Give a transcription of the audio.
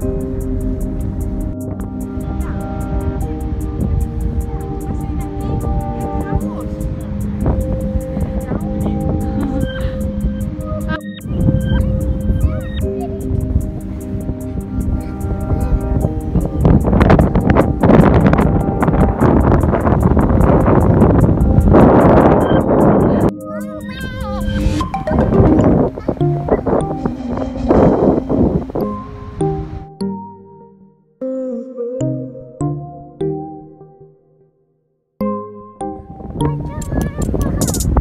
Bye. 快点，快，